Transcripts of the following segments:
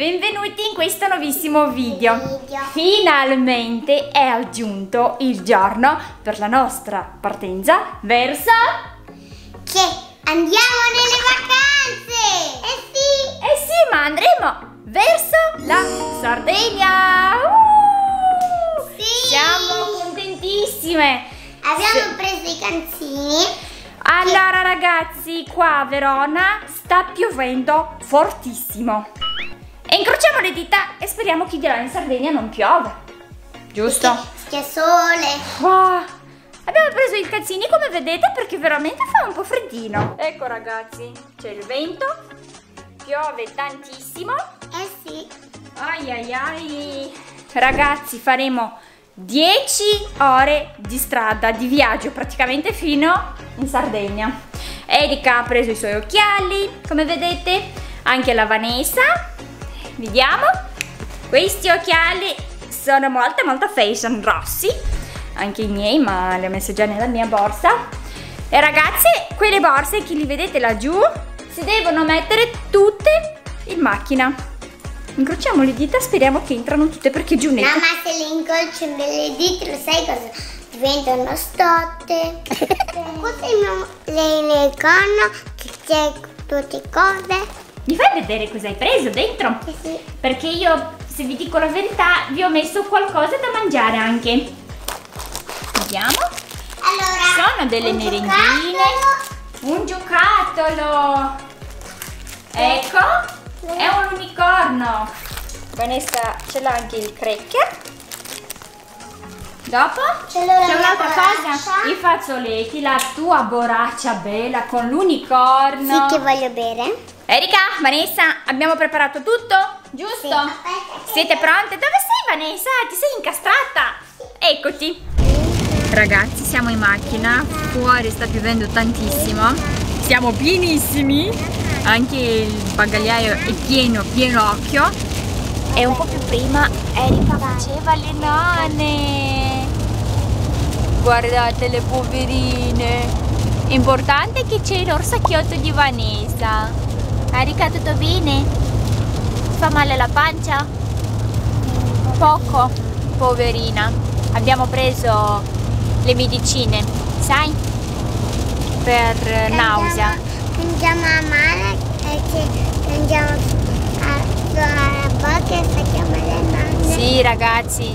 benvenuti in questo nuovissimo video. Video. Finalmente è giunto il giorno per la nostra partenza verso... Che andiamo nelle vacanze! Eh sì! Eh sì, ma andremo verso la Sardegna! Uh! Sì! Siamo contentissime! Abbiamo preso i canzini. Allora ragazzi, qua a Verona sta piovendo fortissimo. E incrociamo le dita e speriamo che di là in Sardegna non piove. Giusto? C'è sole. Wow. Abbiamo preso i calzini come vedete perché veramente fa un po' freddino. Ecco ragazzi, c'è il vento, piove tantissimo. Eh sì. Ai ai ai. Ragazzi, faremo 10 ore di strada, di viaggio praticamente fino in Sardegna. Erika ha preso i suoi occhiali, come vedete, anche la Vanessa. Vediamo. Questi occhiali sono molto molto fashion rossi, anche i miei, ma li ho messi già nella mia borsa. E ragazze, quelle borse che li vedete laggiù si devono mettere tutte in macchina. Incrociamo le dita, speriamo che entrano tutte perché giù nel Mamma se le incrocio nelle dita lo sai cosa? Diventano stotte. Così lei nel corno che c'è tutte cose. Mi fai vedere cosa hai preso dentro? Eh sì. Perché io, se vi dico la verità, vi ho messo qualcosa da mangiare anche. Vediamo. Allora. Sono delle un merendine. giocattolo. Un giocattolo. Ecco. È un unicorno. Vanessa ce l'ha anche il cracker. Dopo c'è un'altra cosa. I fazzoletti, la tua borraccia bella con l'unicorno. Sì che voglio bere. Erika, Vanessa, abbiamo preparato tutto? Giusto? Sì. Aspetta. Siete pronte? Dove sei Vanessa? Ti sei incastrata? Eccoti. Ragazzi, siamo in macchina, fuori sta piovendo tantissimo. Siamo pienissimi. Anche il bagagliaio è pieno, pieno occhio. E un po' più prima Erika faceva le nonne. Guardate le poverine. Importante che c'è l'orsacchiotto di Vanessa. Erika, tutto bene? Fa male la pancia? Poco, poverina. Abbiamo preso le medicine, sai? Per nausea. Andiamo a mare ci andiamo a, bocca e facciamo le nonne. Sì, ragazzi,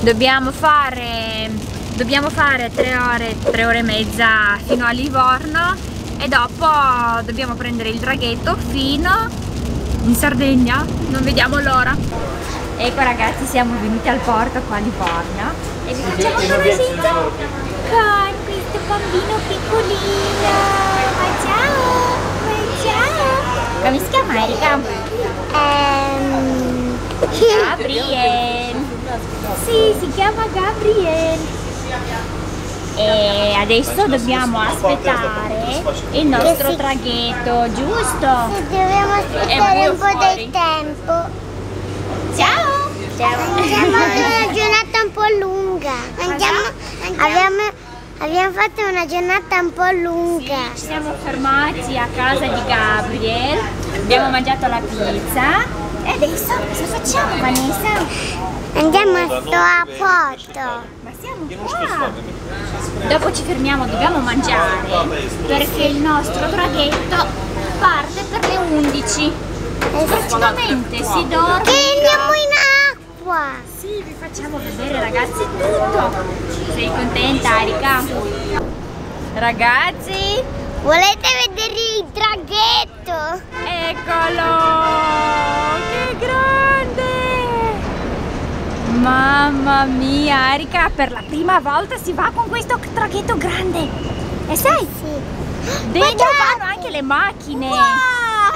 dobbiamo fare dobbiamo fare tre ore, tre ore e mezza fino a Livorno e dopo dobbiamo prendere il traghetto fino in Sardegna. Non vediamo l'ora. Ecco ragazzi, siamo venuti al porto qua a Livorno e vi facciamo una visita con questo bambino piccolino. Ma ciao! Ma ciao! Come si chiama Erika? Ehm, Gabriel. Sì, si chiama Gabriel. E adesso dobbiamo aspettare il nostro traghetto, giusto? dobbiamo aspettare un po' del tempo. Ciao! Andiamo a una giornata un po' lunga. Andiamo, abbiamo, abbiamo fatto una giornata un po' lunga. Ci siamo fermati a casa di Gabriel, abbiamo mangiato la pizza e adesso cosa facciamo Vanessa? Andiamo a sto a porto. Ma siamo qua! Dopo ci fermiamo, dobbiamo mangiare perché il nostro traghetto parte per le 11. Praticamente si dorme. Che andiamo in acqua. Sì, vi facciamo vedere ragazzi tutto. Sei contenta Erika? Ragazzi, Volete vedere il traghetto? eccolo! Che grande! Mamma mia, Erika, per la prima volta si va con questo traghetto grande. E sai, Sì. dentro vanno anche le macchine. Wow!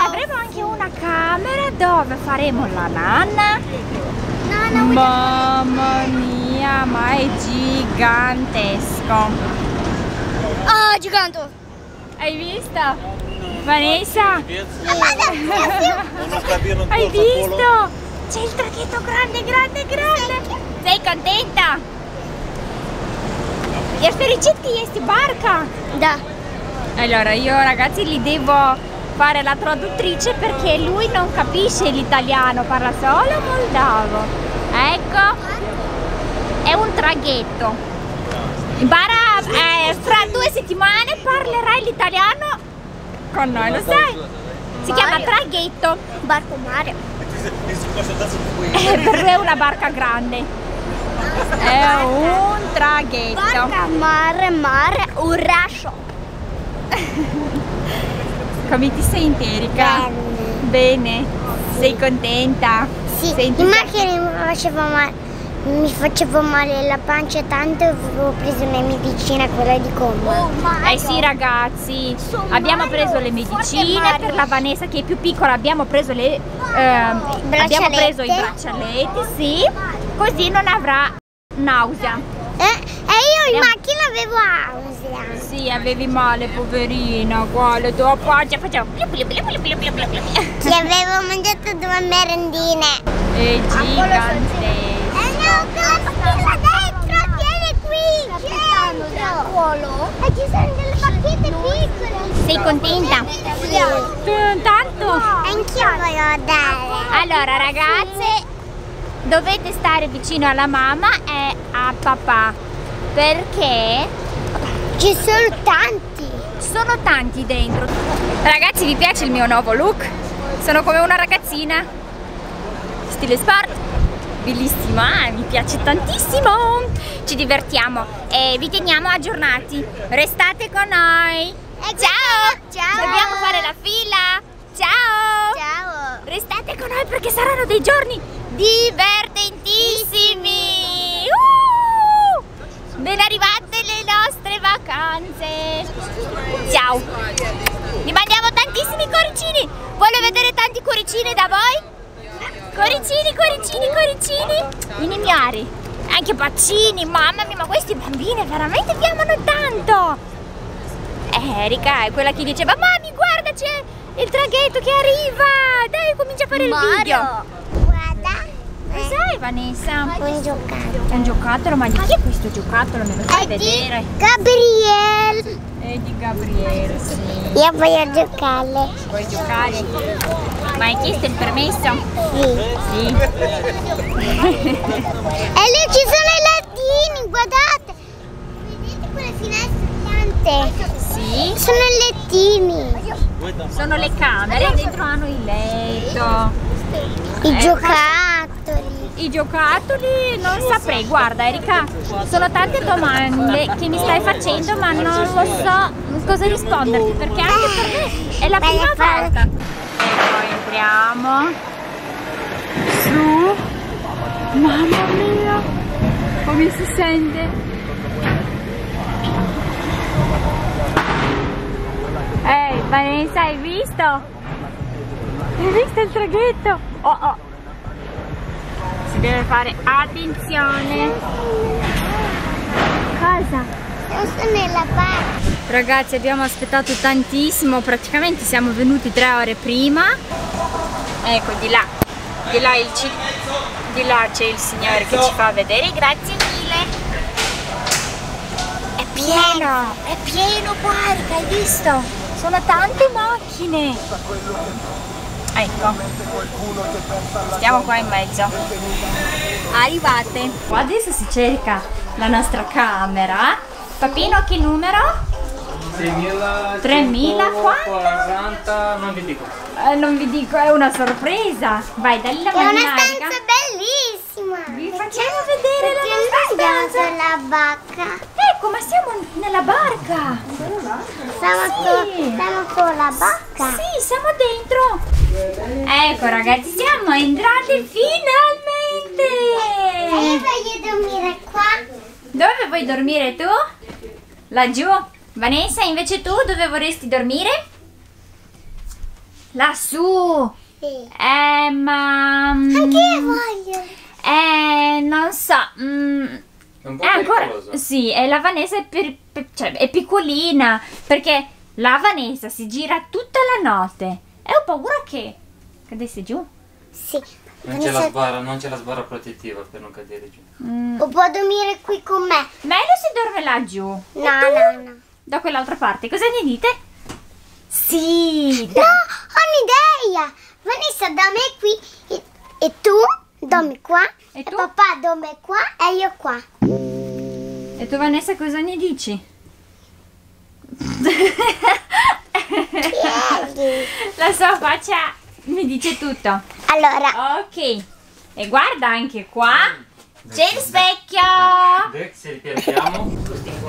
Avremo anche una camera dove faremo la nanna. No, Mamma mia, ma è gigantesco. Oh, gigante. Hai visto? Vanessa? Capirono Hai visto? C'è il traghetto grande, grande, grande. Sei contenta? Jesteście ci jest barca? Da. Allora, io ragazzi li devo fare la traduttrice perché lui non capisce l'italiano, parla solo moldavo. Ecco, è un traghetto. Impara, eh, fra due settimane parlerai l'italiano con noi, lo sai? Si chiama traghetto. Barco mare. Eh, per lui è una barca grande. È un traghetto. Barca mare, mare, un rascio. Come ti senti Erika? Bene. Sei contenta? Sì, Senti in se- macchina mi faceva male mi facevo male la pancia tanto avevo preso le medicine, quella di gomma. Oh, eh sì ragazzi, Sono abbiamo preso le medicine per la Vanessa che è più piccola, abbiamo preso, le, eh, abbiamo preso i braccialetti, sì, così non avrà nausea. Eh, e io in macchina avevo nausea. Sì, avevi male, poverina, guarda, tua pancia faceva... Che avevo mangiato due merendine. E gigante. No, là dentro, tieni qui, dentro. E ci sono delle bacchette piccole. Sei contenta? Sì. Tanto. Anch'io voglio andare. Allora ragazze, dovete stare vicino alla mamma e a papà perché Ci sono tanti. sono tanti dentro. Ragazzi, vi piace il mio nuovo look? Sono come una ragazzina. Stile sport. Bellissima, eh, mi piace tantissimo. Ci divertiamo e vi teniamo aggiornati. Restate con noi. Ciao! Ciao. Dobbiamo fare la fila. Ciao! Ciao. Restate con noi perché saranno dei giorni divertentissimi! Uh! Ben arrivate le nostre vacanze! Ciao! Vi mandiamo tantissimi cuoricini! Vuole vedere tanti cuoricini da voi? Cuoricini, cuoricini, cuoricini! In ignari! Anche paccini! Mamma mia, ma questi bambini veramente vi amano tanto! Eh, Erika è quella che diceva Mami guarda c'è il traghetto che arriva Dai comincia a fare il video. Cos'è Vanessa? Un giocattolo. Un giocattolo ma di chi è questo giocattolo? Me lo fai È di vedere? Gabriele. È di Gabriele sì Io voglio giocare. Vuoi giocare? Ma hai chiesto il permesso? Sì. Sì E lì ci sono i lettini, guardate. Vedete quelle finestre bianche? Sì Sono i lettini. Sono le camere Dentro hanno il letto I Eh, giocattoli. I giocattoli non saprei, guarda Erika, sono tante domande che mi stai facendo ma non lo so cosa risponderti perché anche per me è la prima volta. E poi entriamo su. Mamma mia, come si sente? Ehi, Vanessa, hai visto? Hai visto il traghetto? Oh oh, deve fare attenzione. Cosa? Sono nella parte. Ragazzi abbiamo aspettato tantissimo, praticamente siamo venuti tre ore prima. Ecco di là, di là, il ci- di là c'è il signore che ci fa vedere, grazie mille. È pieno, è pieno guarda, hai visto? Sono tante macchine. Ecco, stiamo qua in mezzo. Arrivate. Qua adesso si cerca la nostra camera. Papino che numero? 3040 non vi dico. Eh, non vi dico, è una sorpresa. Vai, dagli la È una stanza bellissima. Vi facciamo vedere la nostra stanza. sulla bacca. Ecco, ma siamo nella barca. Siamo, Sì. su- siamo sulla bacca. Sì, siamo dentro. Ecco, ragazzi, siamo entrati finalmente. Io voglio dormire qua. Dove vuoi dormire tu? Laggiù. Vanessa, invece tu dove vorresti dormire? Lassù. Sì. Eh, ma... Anche io voglio. Eh, non so. mm, È un po' è ancora... pericoloso. Sì, e la Vanessa è, per- per- cioè, è piccolina. Perché la Vanessa si gira tutta la notte. E ho paura che cadesse giù. Sì. Non c'è, la sbarra, non c'è la sbarra protettiva per non cadere giù. Mm, O può dormire qui con me. Meglio se dorme laggiù. No, no, no. Da quell'altra parte. Cosa ne dite? Sì, No, dai. un'idea! Vanessa, dammi qui e, e tu dammi qua E tu? papà dammi qua e io qua. E tu Vanessa cosa ne dici? La sua faccia mi dice tutto. Allora, Ok. E guarda anche qua. C'è il specchio.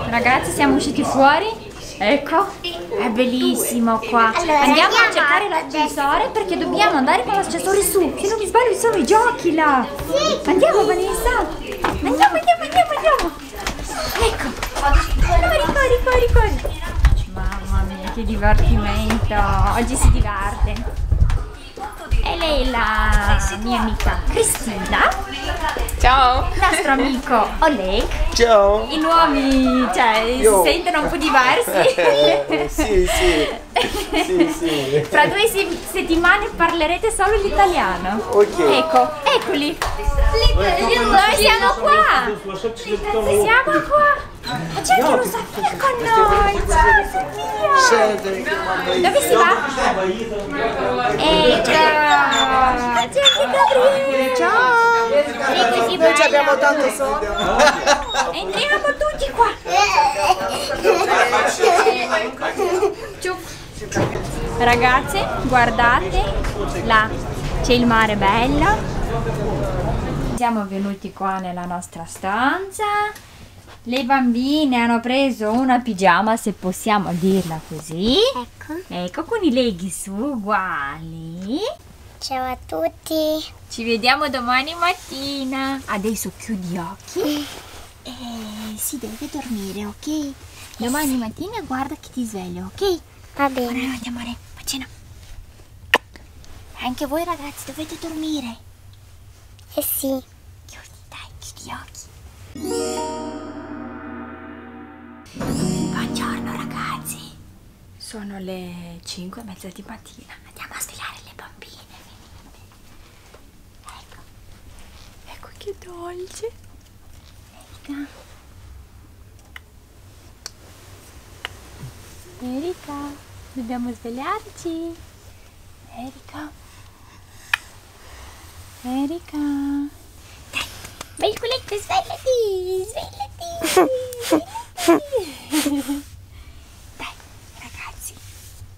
Ragazzi, siamo usciti fuori. Ecco, è bellissimo qua. Allora, Andiamo a andiamo cercare adesso. l'ascensore perché dobbiamo andare con l'ascensore su. Se non mi sbaglio, ci sono i giochi là. Andiamo, Vanessa. Andiamo, andiamo, andiamo, andiamo. Ecco. Corri, corri, corri, corri. Mamma mia, che divertimento. Oggi si diverte. E lei è la mia amica Cristina, Ciao. il nostro amico Oleg. Ciao! I nomi, cioè, Io- si sentono un po' diversi. sì, sì, sì, sì. Fra due se- settimane parlerete solo l'italiano. Ok. Ecco, eccoli. Noi siamo qua. Siamo qua. Ma c'è anche lo Sofia con noi. Ciao Sofia. Dove si va? Ecco. C'è anche Gabriele. Ciao. Ecco, si Noi abbiamo tanto sonno. Entriamo tutti qua. Ragazze, guardate, là c'è il mare bello. Siamo venuti qua nella nostra stanza. Le bambine hanno preso una pigiama, se possiamo dirla così. ecco. Ecco, con i leggings uguali. Ciao a tutti. Ci vediamo domani mattina. Adesso chiudi gli occhi. E si deve dormire, ok? Domani mattina guarda che ti sveglio, ok? Va bene. Buonanotte, amore. Bacino. Anche voi ragazzi dovete dormire. Eh sì. Chiudi, dai, chiudi gli occhi. Buongiorno ragazzi. Sono le 5 e mezza di mattina. Andiamo a svegliare le bambine. Venite. Ecco. Ecco che dolce. Erika. Erika, dobbiamo svegliarci. Erika. Erika. Dai, vai il culetto, svegliati, svegliati. Dai, ragazzi,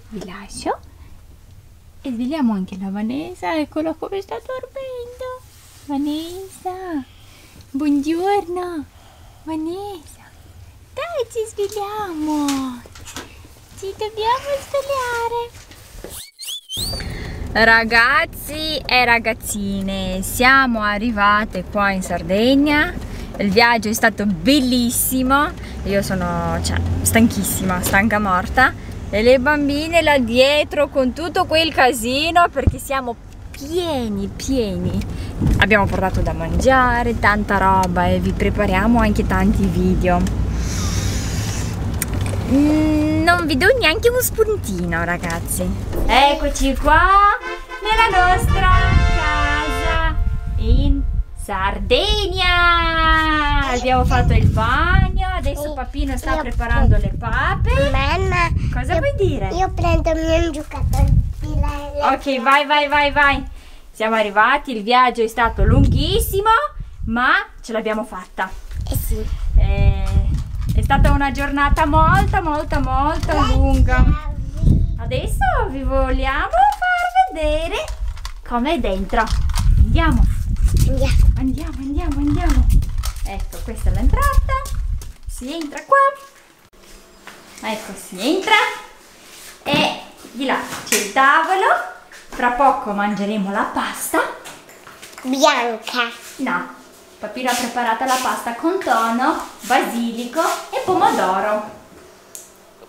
vi lascio. E svegliamo anche la Vanessa, eccola come sta dormendo. Vanessa, buongiorno. Vanessa, dai, ci svegliamo. Ci dobbiamo svegliare. Ragazzi e ragazzine, siamo arrivate qua in Sardegna. Il viaggio è stato bellissimo. Io sono cioè, stanchissima, stanca morta. E le bambine là dietro con tutto quel casino perché siamo pieni, pieni. Abbiamo portato da mangiare, tanta roba e vi prepariamo anche tanti video. Mm, Non vi do neanche un spuntino, ragazzi. Eccoci qua nella nostra Sardegna. Abbiamo fatto il bagno, adesso Papino sta Io- preparando le pape. Mamma. Cosa io- vuoi dire? Io prendo il mio lei. Ok, vai, vai, vai, vai. Siamo arrivati, il viaggio è stato lunghissimo, ma ce l'abbiamo fatta. Eh sì. Eh, è stata una giornata molto, molto, molto lunga. Adesso vi vogliamo far vedere com'è dentro. Andiamo, Andiamo. andiamo, andiamo, andiamo. Ecco, questa è l'entrata. Si entra qua. Ecco, si entra. E di là c'è il tavolo. Fra poco mangeremo la pasta. Bianca. No, Papino ha preparato la pasta con tonno, basilico e pomodoro.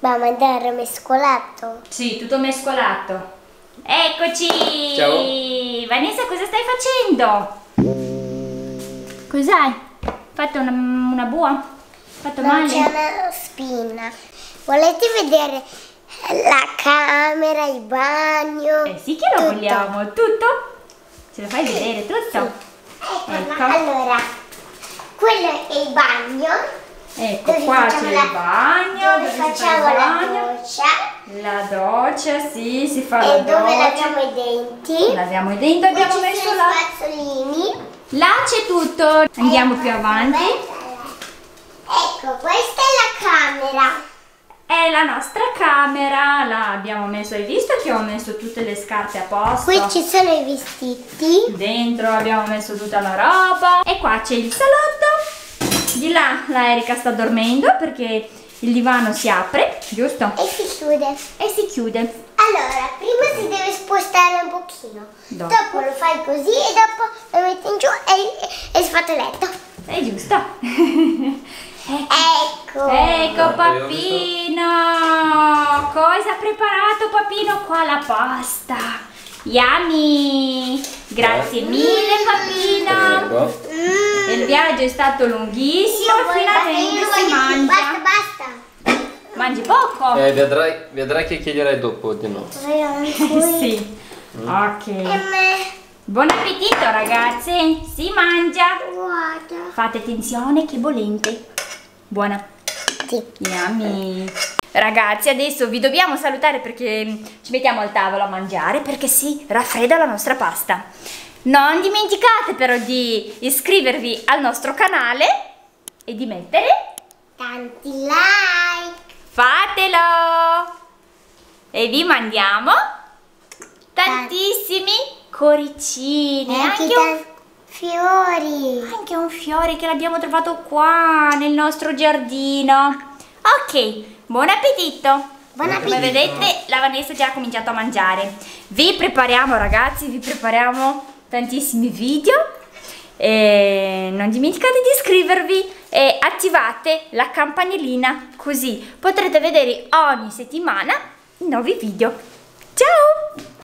Va a mandare mescolato. Sì, tutto mescolato. Eccoci! Ciao. Vanessa, cosa stai facendo? Cos'hai? Fatto una, una bua? Fatto Non male? c'è una spina. Volete vedere la camera, il bagno? Eh sì che lo Tutto. vogliamo, tutto? Ce lo fai vedere tutto? Ecco, Ecco. ma allora, quello è il bagno. Ecco, dove qua c'è la- il bagno, Dove dove facciamo la bagno. doccia. La doccia, sì, si fa la E dove doccia. laviamo i denti? Laviamo i denti, abbiamo messo la... i spazzolini. Là c'è tutto. Andiamo più avanti. Ecco, questa è la camera. È la nostra camera, là abbiamo messo, hai visto che ho messo tutte le scarpe a posto? Qui ci sono i vestiti. Dentro abbiamo messo tutta la roba. E qua c'è il salotto. Di là la Erika sta dormendo perché il divano si apre, giusto? E si chiude. E si chiude. Allora, prima si deve spostare un pochino. Dopo. Dopo lo fai così e dopo lo metti in giù e, e si fa il letto. È giusto. Ecco. Ecco Papino! Cosa ha preparato Papino? Qua la pasta. Yummy! Grazie mille Papino! Prego. Mm. Il viaggio è stato lunghissimo finalmente si mangia. Basta, basta. Mangi poco? Eh, vedrai, vedrai che chiederai dopo di no. sì. Ok. E me. Buon appetito ragazzi! Si mangia! Guarda. Fate attenzione che bolente. Buona. Sì. Yummy. Ragazzi, adesso vi dobbiamo salutare perché ci mettiamo al tavolo a mangiare perché si raffredda la nostra pasta. Non dimenticate però di iscrivervi al nostro canale e di mettere Tanti like. Fatelo! E vi mandiamo tantissimi coricini, E anche anche un fiori. anche un fiore che l'abbiamo trovato qua nel nostro giardino. Ok, buon appetito! Buon Come appetito. vedete la Vanessa già ha cominciato a mangiare. Vi prepariamo ragazzi, vi prepariamo tantissimi video. E non dimenticate di iscrivervi e attivate la campanellina così potrete vedere ogni settimana nuovi video. Ciao!